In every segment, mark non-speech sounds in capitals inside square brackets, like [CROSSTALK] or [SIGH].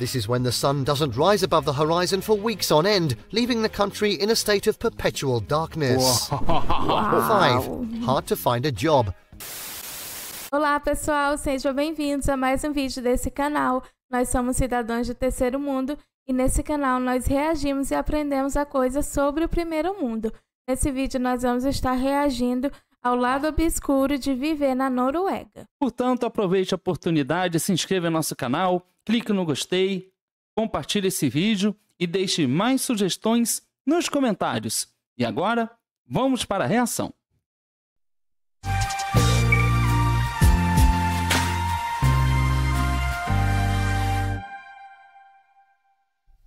This is when the sun doesn't rise above the horizon for weeks on end, leaving the country in a state of perpetual darkness. 5. Hard to find a job. Olá pessoal, sejam bem-vindos a mais um vídeo desse canal. Nós somos cidadãos do terceiro mundo e nesse canal nós reagimos e aprendemos a coisas sobre o primeiro mundo. Nesse vídeo nós vamos estar reagindo ao lado obscuro de viver na Noruega. Portanto, aproveite a oportunidade, se inscreva no nosso canal, clique no gostei, compartilhe esse vídeo e deixe mais sugestões nos comentários. E agora, vamos para a reação.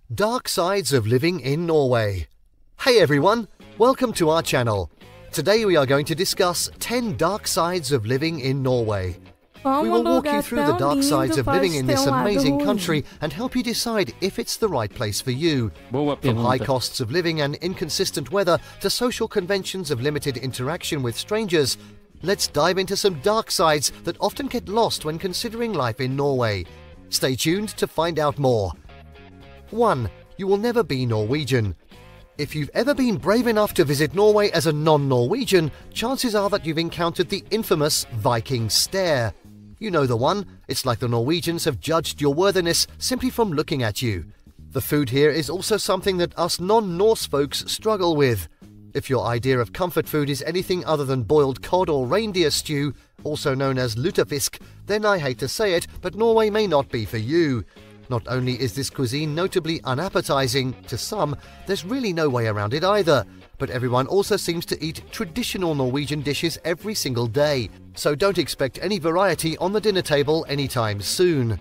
Dark Sides of Living in Norway. Hey everyone, welcome to our channel. Today we are going to discuss 10 dark sides of living in Norway. We will walk you through the dark sides of living in this amazing country and help you decide if it's the right place for you. From high costs of living and inconsistent weather to social conventions of limited interaction with strangers, let's dive into some dark sides that often get lost when considering life in Norway. Stay tuned to find out more. 1. You will never be Norwegian. If you've ever been brave enough to visit Norway as a non Norwegian, chances are that you've encountered the infamous Viking stare. You know the one, it's like the Norwegians have judged your worthiness simply from looking at you. The food here is also something that us non Norse folks struggle with. If your idea of comfort food is anything other than boiled cod or reindeer stew, also known as lutefisk, then I hate to say it, but Norway may not be for you. Not only is this cuisine notably unappetizing to some, there's really no way around it either. But everyone also seems to eat traditional Norwegian dishes every single day, so don't expect any variety on the dinner table anytime soon.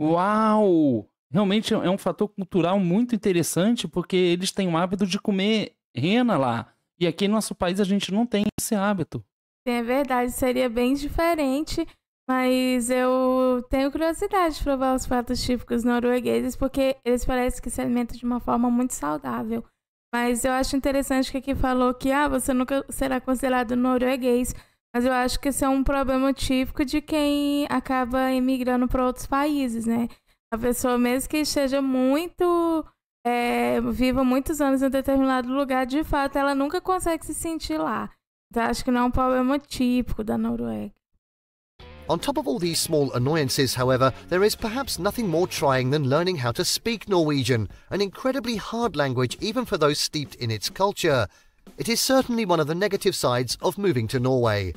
Uau! Realmente é um fator cultural muito interessante porque eles têm o hábito de comer rena lá. E aqui no nosso país a gente não tem esse hábito. É verdade, seria bem diferente mas eu tenho curiosidade de provar os pratos típicos noruegueses, porque eles parecem que se alimentam de uma forma muito saudável. Mas eu acho interessante que aqui falou que ah, você nunca será considerado norueguês. Mas eu acho que isso é um problema típico de quem acaba emigrando para outros países, né? A pessoa, mesmo que esteja muito. É, viva muitos anos em um determinado lugar, de fato, ela nunca consegue se sentir lá. Então, acho que não é um problema típico da Noruega. On top of all these small annoyances, however, there is perhaps nothing more trying than learning how to speak Norwegian, an incredibly hard language even for those steeped in its culture. It is certainly one of the negative sides of moving to Norway.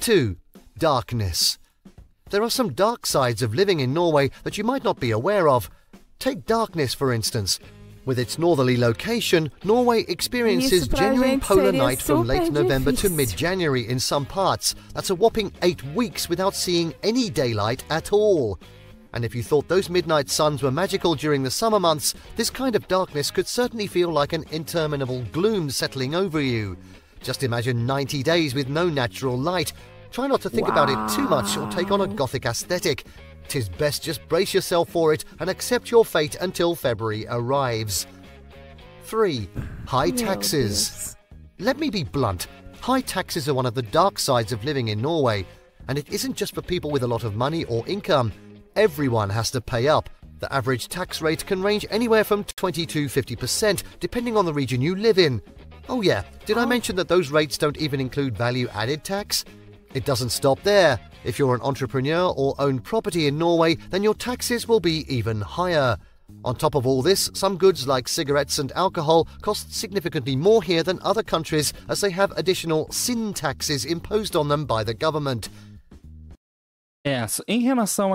2. Darkness. There are some dark sides of living in Norway that you might not be aware of. Take darkness, for instance. With its northerly location, Norway experiences genuine polar night from late November to mid January in some parts. That's a whopping eight weeks without seeing any daylight at all. And if you thought those midnight suns were magical during the summer months, this kind of darkness could certainly feel like an interminable gloom settling over you. Just imagine 90 days with no natural light. Try not to think wow. about it too much or take on a gothic aesthetic. Tis best just brace yourself for it and accept your fate until February arrives. 3. High oh, taxes. Let me be blunt. High taxes are one of the dark sides of living in Norway, and it isn't just for people with a lot of money or income. Everyone has to pay up. The average tax rate can range anywhere from 20 to 50%, depending on the region you live in. Oh, yeah, did I oh. mention that those rates don't even include value added tax? It doesn't stop there. If you're an entrepreneur or own property in Norway, then your taxes will be even higher. On top of all this, some goods like cigarettes and alcohol cost significantly more here than other countries as they have additional sin taxes imposed on them by the government. É, em relação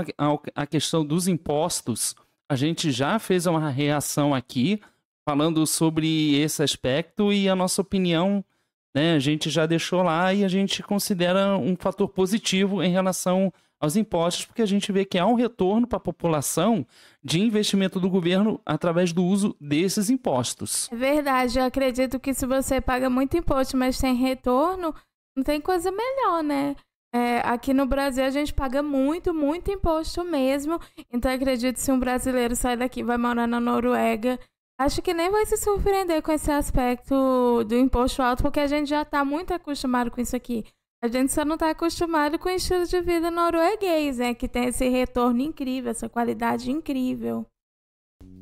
à questão dos impostos, a gente já fez uma reação aqui falando sobre esse aspecto e a nossa opinião né, a gente já deixou lá e a gente considera um fator positivo em relação aos impostos, porque a gente vê que há um retorno para a população de investimento do governo através do uso desses impostos. É verdade, eu acredito que se você paga muito imposto, mas tem retorno, não tem coisa melhor, né? É, aqui no Brasil a gente paga muito, muito imposto mesmo. Então acredito que se um brasileiro sai daqui vai morar na Noruega, Acho que nem vai se surpreender com esse aspecto do imposto alto, porque a gente já está muito acostumado com isso aqui. A gente só não está acostumado com o estilo de vida norueguês, né? Que tem esse retorno incrível, essa qualidade incrível.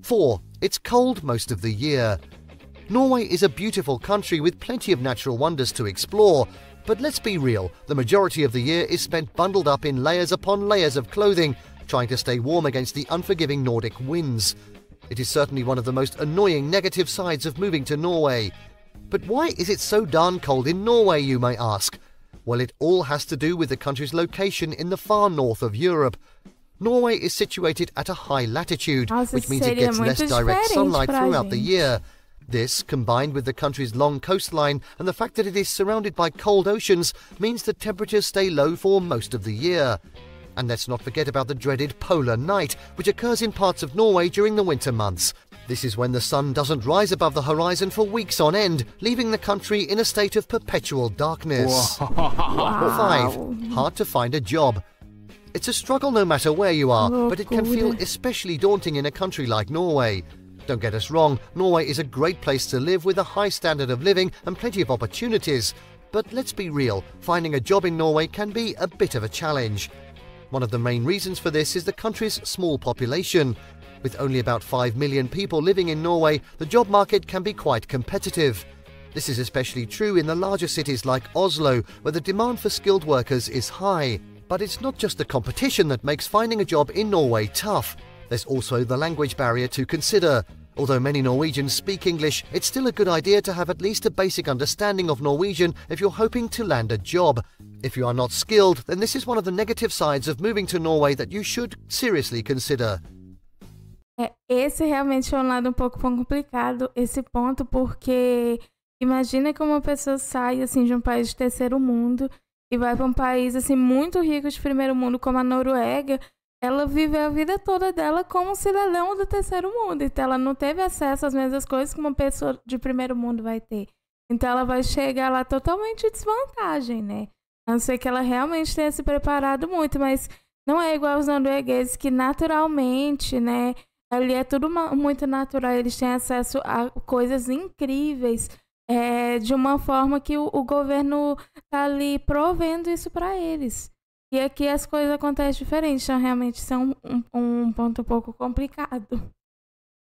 4. It's cold most of the year. Norway is a beautiful country with plenty of natural wonders to explore, but let's be real, the majority of the year is spent bundled up in layers upon layers of clothing, trying to stay warm against the unforgiving Nordic winds. It is certainly one of the most annoying negative sides of moving to Norway. But why is it so darn cold in Norway, you may ask? Well, it all has to do with the country's location in the far north of Europe. Norway is situated at a high latitude, which means it gets less direct sunlight throughout the year. This, combined with the country's long coastline and the fact that it is surrounded by cold oceans, means that temperatures stay low for most of the year. And let's not forget about the dreaded polar night, which occurs in parts of Norway during the winter months. This is when the sun doesn't rise above the horizon for weeks on end, leaving the country in a state of perpetual darkness. Five, hard to find a job. It's a struggle no matter where you are, but it can feel especially daunting in a country like Norway. Don't get us wrong, Norway is a great place to live with a high standard of living and plenty of opportunities. But let's be real, finding a job in Norway can be a bit of a challenge. One of the main reasons for this is the country's small population. With only about 5 million people living in Norway, the job market can be quite competitive. This is especially true in the larger cities like Oslo, where the demand for skilled workers is high. But it's not just the competition that makes finding a job in Norway tough. There's also the language barrier to consider. Although many Norwegians speak English, it's still a good idea to have at least a basic understanding of Norwegian if you're hoping to land a job. If you are not skilled, then this is one of the negative sides of moving to Norway that you should seriously consider. É, esse realmente foi um lado um pouco complicado, esse ponto, porque imagina que uma pessoa sai assim de um país de terceiro mundo e vai para um país assim muito rico de primeiro mundo como a Noruega, ela vive a vida toda dela como cidadão do terceiro mundo, então ela não teve acesso às mesmas coisas que uma pessoa de primeiro mundo vai ter. Então ela vai chegar lá totalmente em desvantagem, né? Não ser que ela realmente tenha se preparado muito, mas não é igual os noruegueses que naturalmente, né? Ali é tudo muito natural, eles têm acesso a coisas incríveis é, de uma forma que o, o governo tá ali provendo isso para eles. E aqui as coisas acontecem diferente, então realmente são um, um ponto um pouco complicado.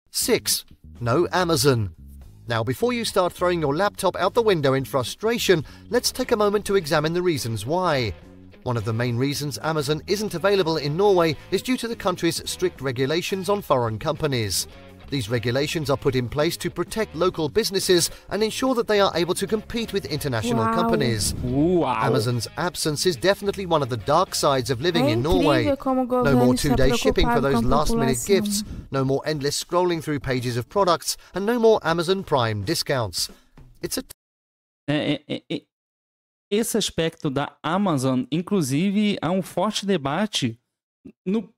6. No Amazon. Now, before you start throwing your laptop out the window in frustration, let's take a moment to examine the reasons why. One of the main reasons Amazon isn't available in Norway is due to the country's strict regulations on foreign companies. These regulations are put in place to protect local businesses and ensure that they are able to compete with international Wow. companies. Uau! Amazon's absence is definitely one of the dark sides of living É in Norway. incrível como o No more two day shipping for those last minute gifts, no more endless scrolling through pages of products, and no more Amazon Prime discounts. It's a É, é, é, é- esse aspecto da Amazon, inclusive, há um forte debate no,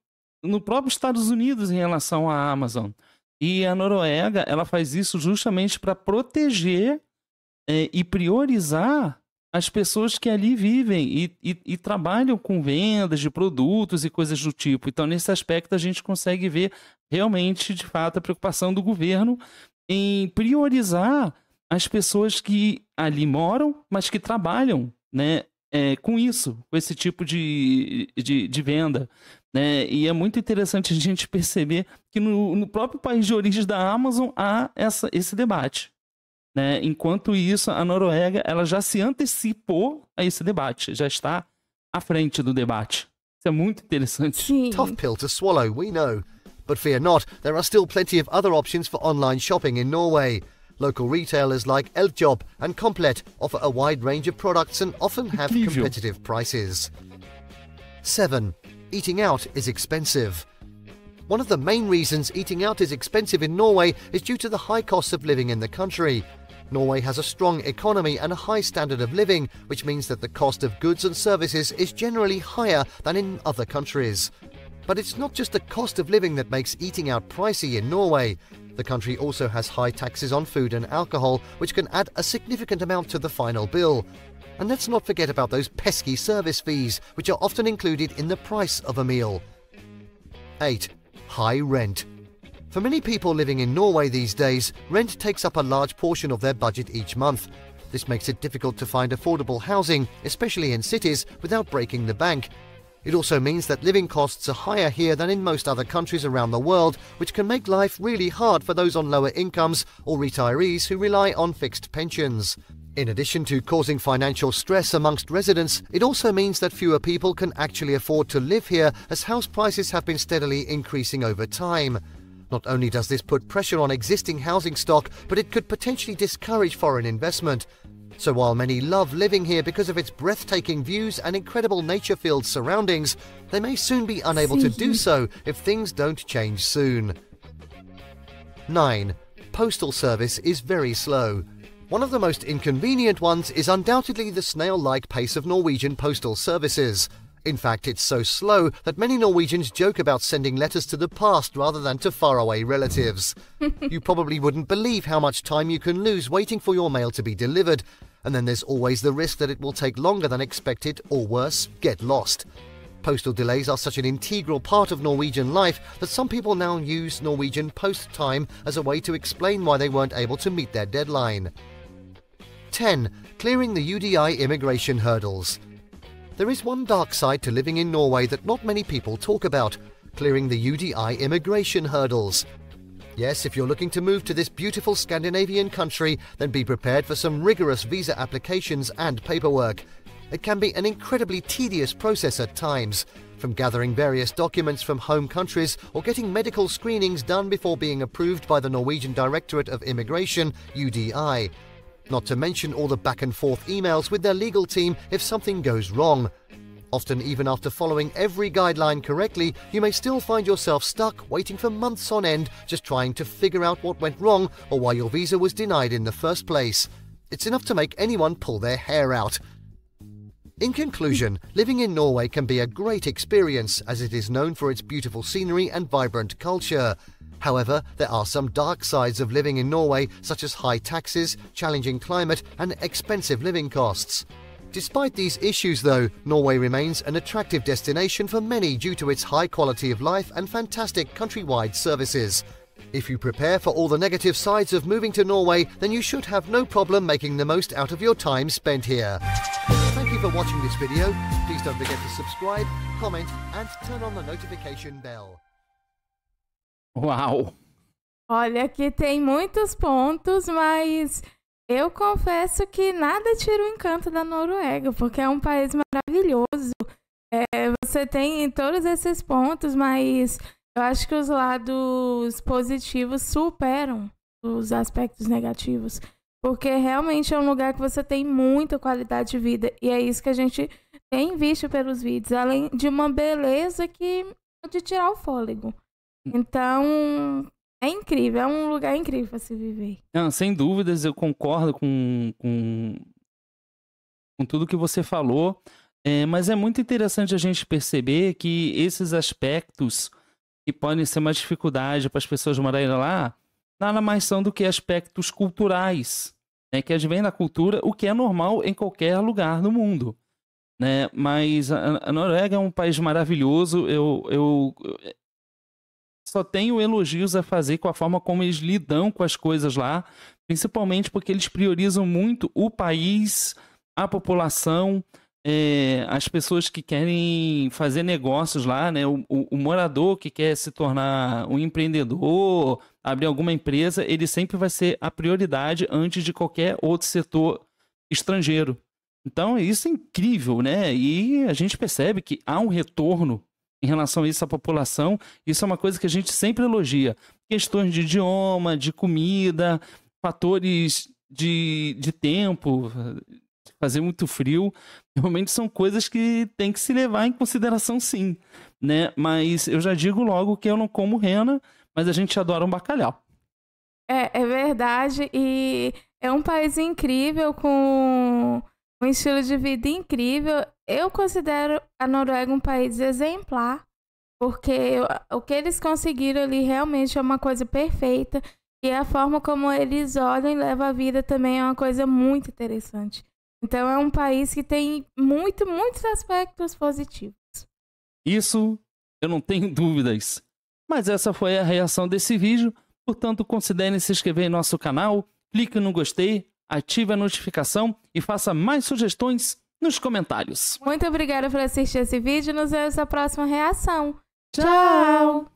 no próprio Estados Unidos em relação à Amazon. E a Noruega, ela faz isso justamente para proteger é, e priorizar as pessoas que ali vivem e, e- e trabalham com vendas de produtos e coisas do tipo. Então, nesse aspecto, a gente consegue ver realmente, de fato, a preocupação do governo em priorizar as pessoas que ali moram, mas que trabalham né, é, com isso, com esse tipo de, de, de venda. Né? E é muito interessante a gente perceber que no, no próprio país de origem da Amazon há essa, esse debate. Né? Enquanto isso, a Noruega ela já se antecipou a esse debate, já está à frente do debate. Isso é muito interessante. Sim. tough pill to swallow, we know. But fear not, there are still plenty of other options for online shopping in Norway. Local retailers like Elkjob and Komplet offer a wide range of products and often have competitive prices. 7. Eating out is expensive. One of the main reasons eating out is expensive in Norway is due to the high costs of living in the country. Norway has a strong economy and a high standard of living, which means that the cost of goods and services is generally higher than in other countries. But it's not just the cost of living that makes eating out pricey in Norway. The country also has high taxes on food and alcohol, which can add a significant amount to the final bill. And let's not forget about those pesky service fees, which are often included in the price of a meal. 8. High rent. For many people living in Norway these days, rent takes up a large portion of their budget each month. This makes it difficult to find affordable housing, especially in cities, without breaking the bank. It also means that living costs are higher here than in most other countries around the world, which can make life really hard for those on lower incomes or retirees who rely on fixed pensions. In addition to causing financial stress amongst residents, it also means that fewer people can actually afford to live here as house prices have been steadily increasing over time. Not only does this put pressure on existing housing stock, but it could potentially discourage foreign investment. So while many love living here because of its breathtaking views and incredible nature filled surroundings, they may soon be unable to do [LAUGHS] so if things don't change soon. 9. Postal service is very slow. One of the most inconvenient ones is undoubtedly the snail like pace of Norwegian postal services. In fact, it's so slow that many Norwegians joke about sending letters to the past rather than to faraway relatives. [LAUGHS] you probably wouldn't believe how much time you can lose waiting for your mail to be delivered, and then there's always the risk that it will take longer than expected or worse, get lost. Postal delays are such an integral part of Norwegian life that some people now use Norwegian post time as a way to explain why they weren't able to meet their deadline. 10. Clearing the UDI immigration hurdles. There is one dark side to living in Norway that not many people talk about clearing the UDI immigration hurdles. Yes, if you're looking to move to this beautiful Scandinavian country, then be prepared for some rigorous visa applications and paperwork. It can be an incredibly tedious process at times, from gathering various documents from home countries or getting medical screenings done before being approved by the Norwegian Directorate of Immigration, UDI. Not to mention all the back and forth emails with their legal team if something goes wrong. Often, even after following every guideline correctly, you may still find yourself stuck waiting for months on end just trying to figure out what went wrong or why your visa was denied in the first place. It's enough to make anyone pull their hair out. In conclusion, living in Norway can be a great experience as it is known for its beautiful scenery and vibrant culture. However, there are some dark sides of living in Norway, such as high taxes, challenging climate, and expensive living costs. Despite these issues, though, Norway remains an attractive destination for many due to its high quality of life and fantastic countrywide services. If you prepare for all the negative sides of moving to Norway, then you should have no problem making the most out of your time spent here. Thank you for watching this video. Please don't forget to subscribe, comment, and turn on the notification bell. Uau! Olha, aqui tem muitos pontos, mas eu confesso que nada tira o encanto da Noruega, porque é um país maravilhoso. É, você tem todos esses pontos, mas eu acho que os lados positivos superam os aspectos negativos. Porque realmente é um lugar que você tem muita qualidade de vida. E é isso que a gente tem visto pelos vídeos. Além de uma beleza que de tirar o fôlego. Então, é incrível, é um lugar incrível para se viver. Não, sem dúvidas, eu concordo com, com, com tudo que você falou. É, mas é muito interessante a gente perceber que esses aspectos que podem ser uma dificuldade para as pessoas morarem lá, nada mais são do que aspectos culturais, né, que advêm da cultura, o que é normal em qualquer lugar do mundo. Né? Mas a, a Noruega é um país maravilhoso. Eu, eu, só tenho elogios a fazer com a forma como eles lidam com as coisas lá, principalmente porque eles priorizam muito o país, a população, é, as pessoas que querem fazer negócios lá, né? O, o, o, morador que quer se tornar um empreendedor, abrir alguma empresa, ele sempre vai ser a prioridade antes de qualquer outro setor estrangeiro. Então, isso é incrível, né? E a gente percebe que há um retorno em relação a isso à população. Isso é uma coisa que a gente sempre elogia. Questões de idioma, de comida, fatores de, de tempo, fazer muito frio, realmente são coisas que tem que se levar em consideração sim, né? Mas eu já digo logo que eu não como rena, mas a gente adora um bacalhau. É, é verdade e é um país incrível com um estilo de vida incrível. Eu considero a Noruega um país exemplar, porque o que eles conseguiram ali realmente é uma coisa perfeita. E a forma como eles olham e levam a vida também é uma coisa muito interessante. Então é um país que tem muito, muitos aspectos positivos. Isso eu não tenho [LAUGHS] dúvidas. Mas essa foi a reação desse vídeo. Portanto, considerem se inscrever em nosso canal, clique no gostei, ative a notificação e faça mais sugestões nos comentários. Muito obrigada por assistir esse vídeo. Nos vemos na próxima reação. Tchau!